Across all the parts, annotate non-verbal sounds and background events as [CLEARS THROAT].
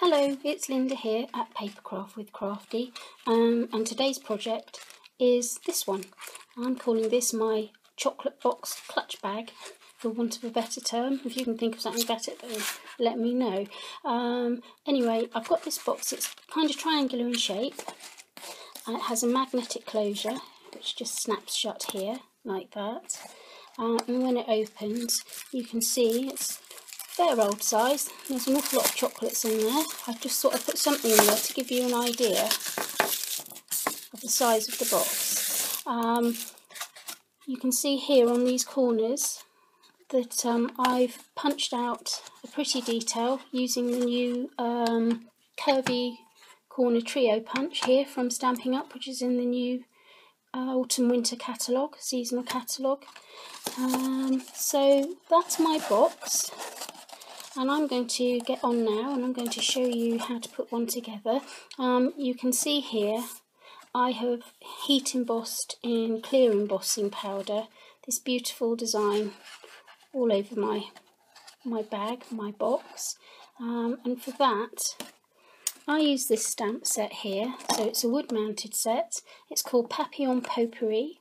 Hello, it's Linda here at Papercraft with Crafty um, and today's project is this one. I'm calling this my chocolate box clutch bag for want of a better term. If you can think of something better then let me know. Um, anyway, I've got this box, it's kind of triangular in shape and it has a magnetic closure which just snaps shut here like that. Uh, and when it opens you can see it's fair old size. There's an awful lot of chocolates in there. I've just sort of put something in there to give you an idea of the size of the box. Um, you can see here on these corners that um, I've punched out a pretty detail using the new um, curvy corner trio punch here from Stampin' Up, which is in the new uh, autumn winter catalogue, seasonal catalogue. Um, so that's my box and I'm going to get on now and I'm going to show you how to put one together. Um, you can see here I have heat embossed in clear embossing powder. This beautiful design all over my my bag, my box. Um, and for that I use this stamp set here. So it's a wood mounted set. It's called Papillon Potpourri.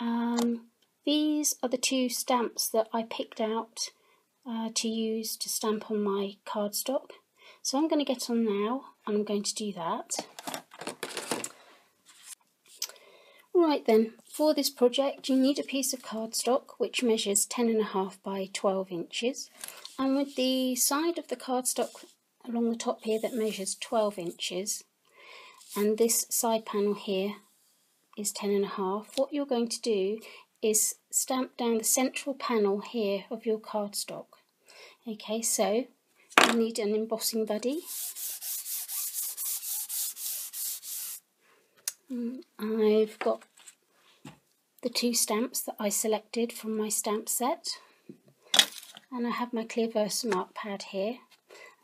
Um, these are the two stamps that I picked out uh, to use to stamp on my cardstock. So I'm going to get on now and I'm going to do that. Right then, for this project you need a piece of cardstock which measures 10.5 by 12 inches and with the side of the cardstock along the top here that measures 12 inches and this side panel here is 10.5 what you're going to do is stamp down the central panel here of your cardstock Okay, so you need an embossing buddy. Mm, I've got the two stamps that I selected from my stamp set and I have my clear Versamark pad here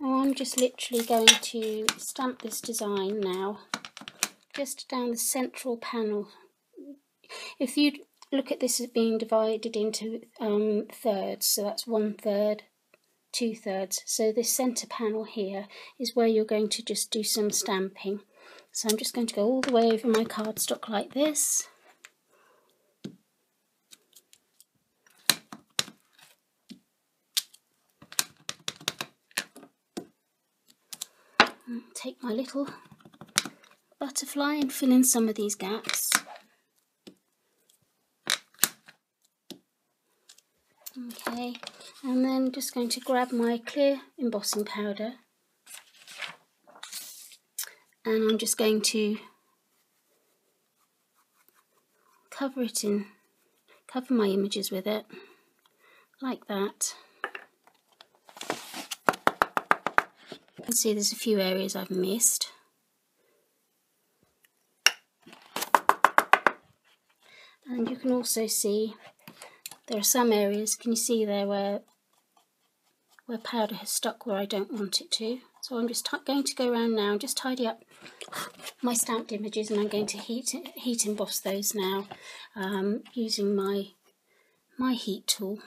and I'm just literally going to stamp this design now just down the central panel. If you look at this as being divided into um, thirds, so that's one third, two thirds. So this centre panel here is where you're going to just do some stamping. So I'm just going to go all the way over my cardstock like this. take my little butterfly and fill in some of these gaps. Okay, and then just going to grab my clear embossing powder and I'm just going to cover it in, cover my images with it, like that. You can see there's a few areas I've missed. And you can also see there are some areas, can you see there where where powder has stuck where I don't want it to. So I'm just going to go around now and just tidy up my stamped images and I'm going to heat heat emboss those now um, using my my heat tool.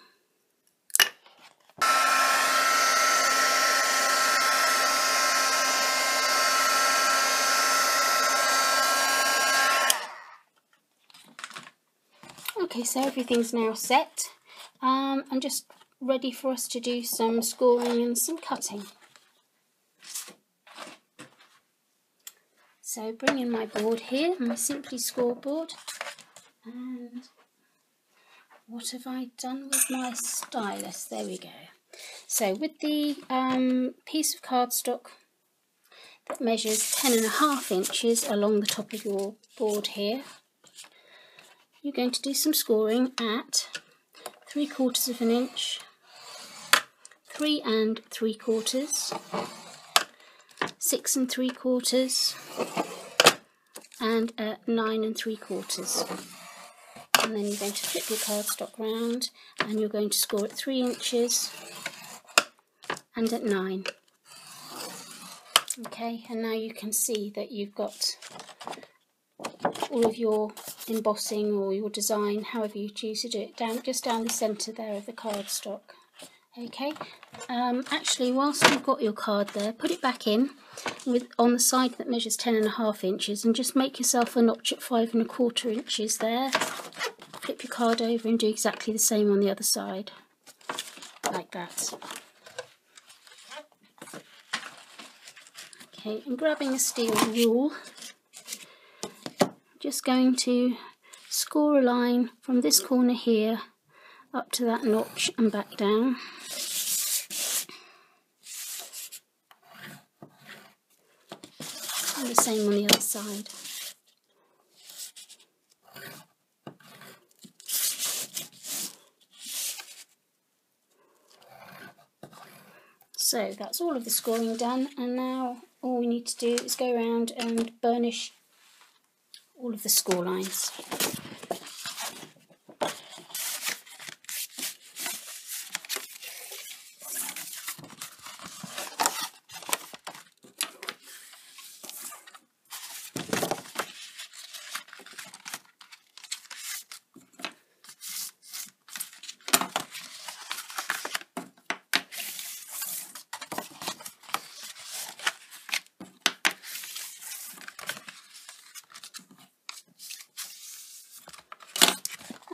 Okay, so everything's now set. Um, I'm just ready for us to do some scoring and some cutting. So bring in my board here, my Simply scoreboard. And what have I done with my stylus? There we go. So with the um, piece of cardstock that measures 10 and a half inches along the top of your board here, you're going to do some scoring at three quarters of an inch, three and three quarters, six and three quarters, and at nine and three quarters. And then you're going to flip your cardstock round and you're going to score at three inches and at nine. Okay, and now you can see that you've got all of your embossing or your design, however you choose to do it, down just down the centre there of the cardstock. Okay, um, actually whilst you've got your card there, put it back in with on the side that measures ten and a half inches and just make yourself a notch at five and a quarter inches there. Flip your card over and do exactly the same on the other side, like that. Okay, I'm grabbing a steel rule, just going to score a line from this corner here up to that notch and back down. And the same on the other side. So that's all of the scoring done and now all we need to do is go around and burnish all of the score lines.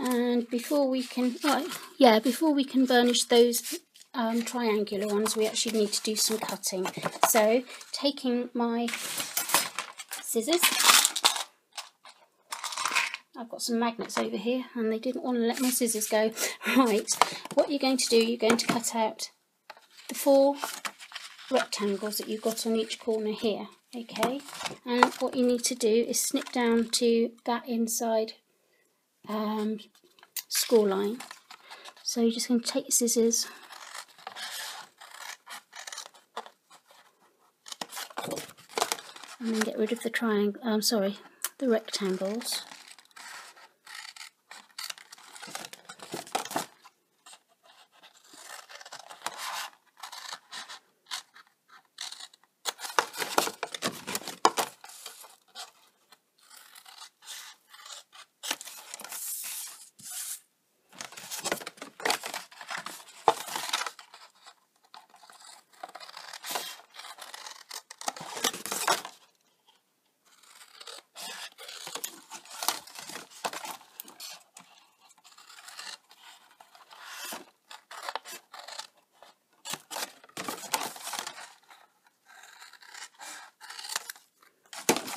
And before we can yeah before we can burnish those um, triangular ones we actually need to do some cutting. So taking my scissors. I've got some magnets over here and they didn't want to let my scissors go. [LAUGHS] Right what you're going to do you're going to cut out the four rectangles that you've got on each corner here okay? And what you need to do is snip down to that inside um, score line. So you're just going to take scissors and then get rid of the triangle, I'm um, sorry, the rectangles.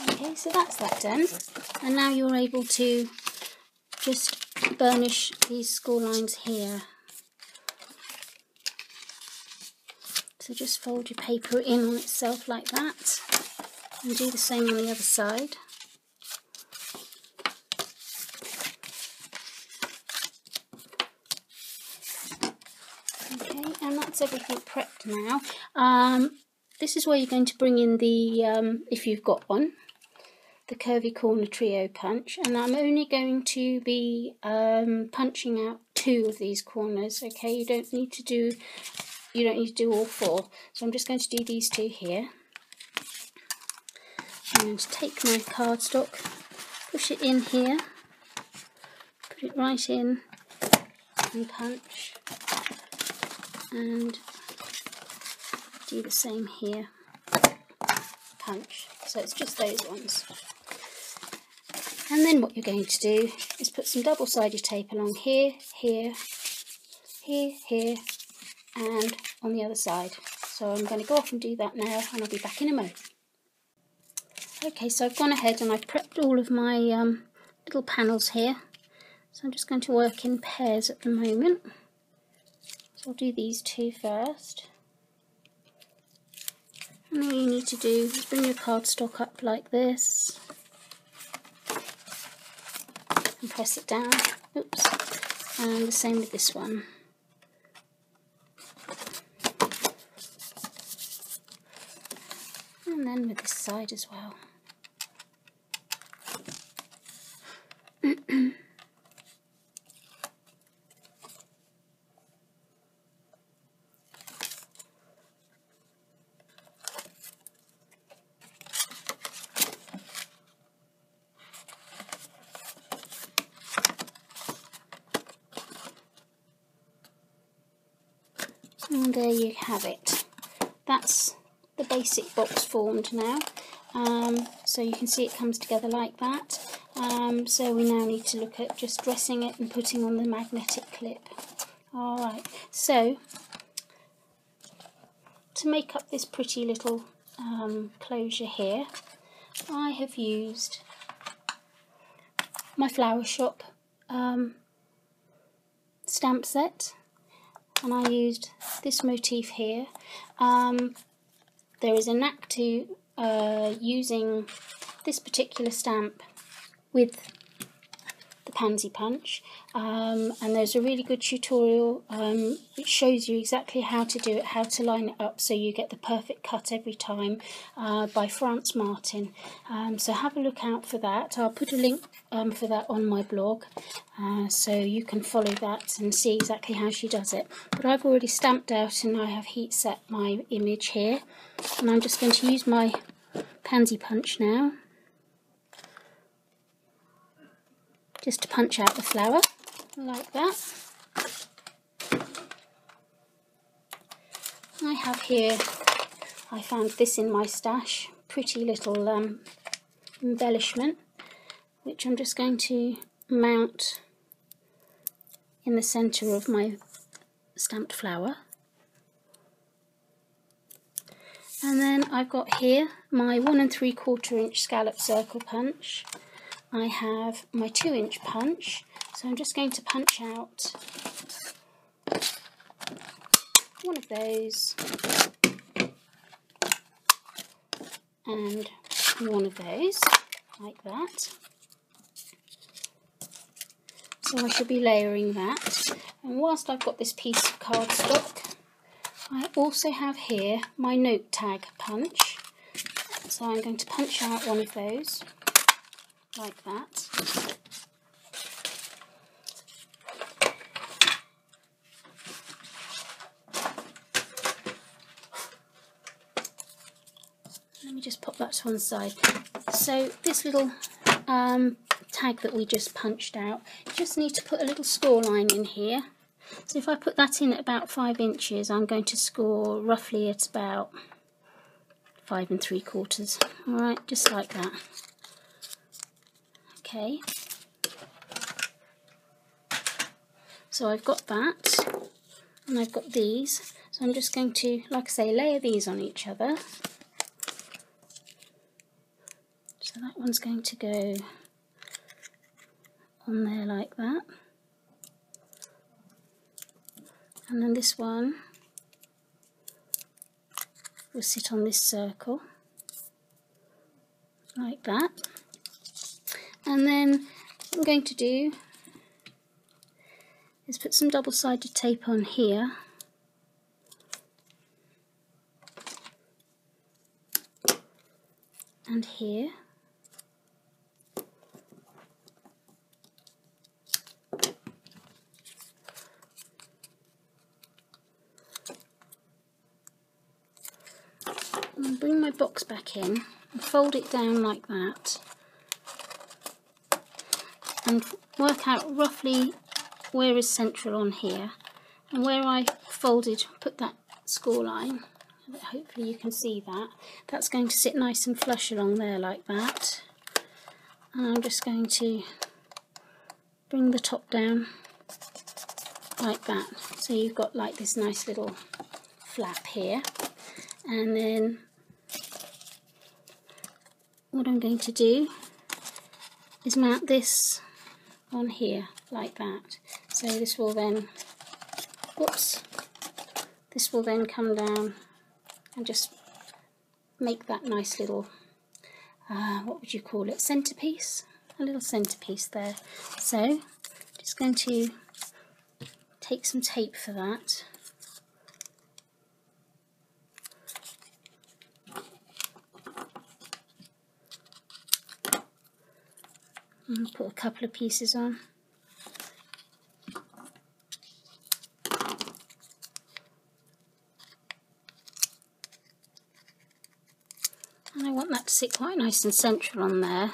Okay, so that's that done. And now you're able to just burnish these score lines here. So just fold your paper in on itself like that and do the same on the other side. Okay, and that's everything prepped now. Um, this is where you're going to bring in the, um, if you've got one, the curvy corner trio punch and I'm only going to be um, punching out two of these corners okay? You don't need to do you don't need to do all four. So I'm just going to do these two here. And take my cardstock push it in here put it right in and punch. And do the same here. Punch. So it's just those ones and then what you're going to do is put some double-sided tape along here, here, here, here, and on the other side. So I'm going to go off and do that now, and I'll be back in a moment. Okay, so I've gone ahead and I've prepped all of my um, little panels here. So I'm just going to work in pairs at the moment. So I'll do these two first. And all you need to do is bring your cardstock up like this and press it down. Oops. And the same with this one. And then with this side as well. [CLEARS THROAT] there you have it. That's the basic box formed now. Um, so you can see it comes together like that. Um, so we now need to look at just dressing it and putting on the magnetic clip. Alright, so to make up this pretty little um, closure here, I have used my flower shop um, stamp set and I used this motif here. Um, there is a knack to uh, using this particular stamp with the Pansy Punch um, and there's a really good tutorial um, which shows you exactly how to do it, how to line it up so you get the perfect cut every time uh, by France Martin. Um, so have a look out for that. I'll put a link um, for that on my blog uh, so you can follow that and see exactly how she does it. But I've already stamped out and I have heat set my image here and I'm just going to use my Pansy Punch now just to punch out the flower like that. I have here, I found this in my stash, pretty little um, embellishment, which I'm just going to mount in the centre of my stamped flower. And then I've got here my one and three quarter inch scallop circle punch. I have my two inch punch so I'm just going to punch out one of those and one of those, like that. So I should be layering that. And whilst I've got this piece of cardstock, I also have here my note tag punch. So I'm going to punch out one of those, like that. Let me just pop that to one side. So this little um, tag that we just punched out, just need to put a little score line in here. So if I put that in at about five inches, I'm going to score roughly at about five and three quarters. All right, just like that. Okay. So I've got that, and I've got these. So I'm just going to, like I say, layer these on each other. So that one's going to go on there like that. And then this one will sit on this circle like that. And then what I'm going to do is put some double-sided tape on here. And here. Bring my box back in and fold it down like that and work out roughly where is central on here. And where I folded put that score line hopefully you can see that. That's going to sit nice and flush along there like that. And I'm just going to bring the top down like that. So you've got like this nice little flap here. And then what I'm going to do is mount this on here like that. So this will then, whoops, this will then come down and just make that nice little, uh, what would you call it, centerpiece? A little centerpiece there. So just going to take some tape for that and put a couple of pieces on. And I want that to sit quite nice and central on there.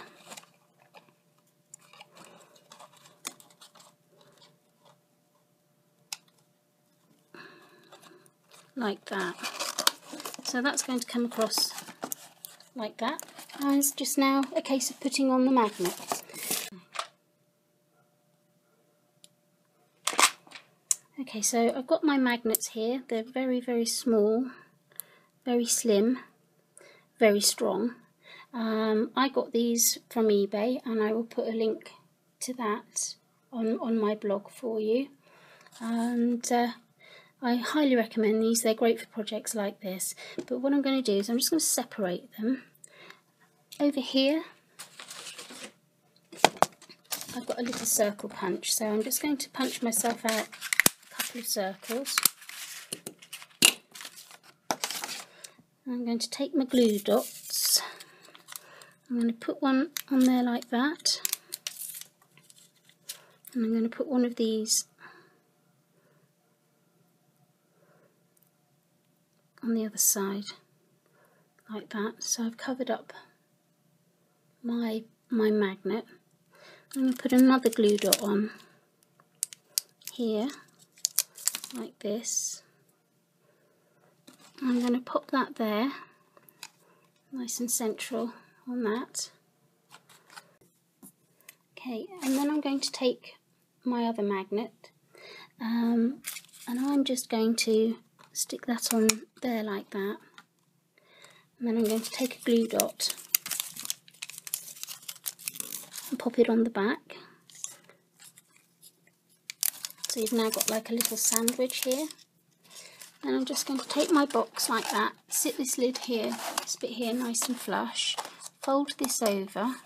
like that. So that's going to come across like that. And it's just now a case of putting on the magnet. Okay, so I've got my magnets here. They're very, very small, very slim, very strong. Um, I got these from eBay and I will put a link to that on, on my blog for you. And uh, I highly recommend these. They're great for projects like this. But what I'm going to do is I'm just going to separate them. Over here, I've got a little circle punch. So I'm just going to punch myself out circles. I'm going to take my glue dots. I'm going to put one on there like that. And I'm going to put one of these on the other side like that. So I've covered up my my magnet. I'm going to put another glue dot on here like this I'm going to pop that there nice and central on that. Okay, and then I'm going to take my other magnet um, and I'm just going to stick that on there like that. And then I'm going to take a glue dot and pop it on the back. So you've now got like a little sandwich here. And I'm just going to take my box like that, sit this lid here, this bit here nice and flush, fold this over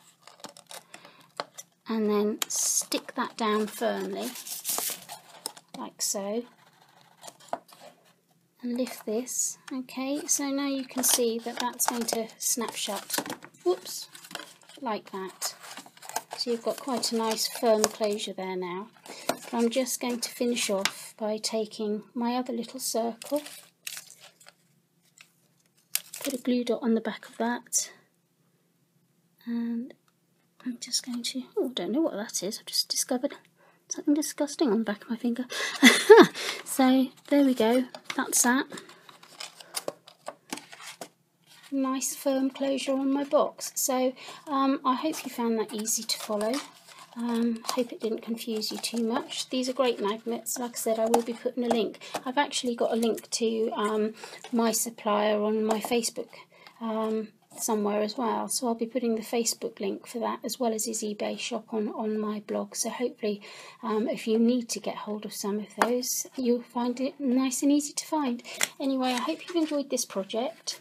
and then stick that down firmly like so and lift this okay? So now you can see that that's going to snap shut. Whoops like that. So you've got quite a nice firm closure there now I'm just going to finish off by taking my other little circle put a glue dot on the back of that and I'm just going to, oh, I don't know what that is, I've just discovered something disgusting on the back of my finger. [LAUGHS] so there we go, that's that. Nice firm closure on my box. So um, I hope you found that easy to follow. Um, hope it didn't confuse you too much. These are great magnets. Like I said, I will be putting a link. I've actually got a link to um, my supplier on my Facebook um, somewhere as well. So I'll be putting the Facebook link for that as well as his eBay shop on, on my blog. So hopefully um, if you need to get hold of some of those, you'll find it nice and easy to find. Anyway, I hope you've enjoyed this project.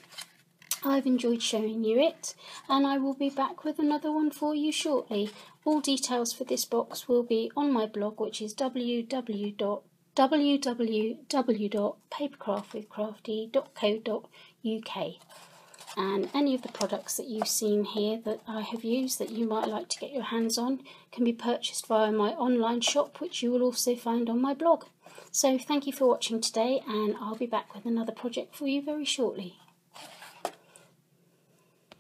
I've enjoyed showing you it and I will be back with another one for you shortly. All details for this box will be on my blog which is www.papercraftwithcrafty.co.uk and any of the products that you've seen here that I have used that you might like to get your hands on can be purchased via my online shop which you will also find on my blog. So thank you for watching today and I'll be back with another project for you very shortly.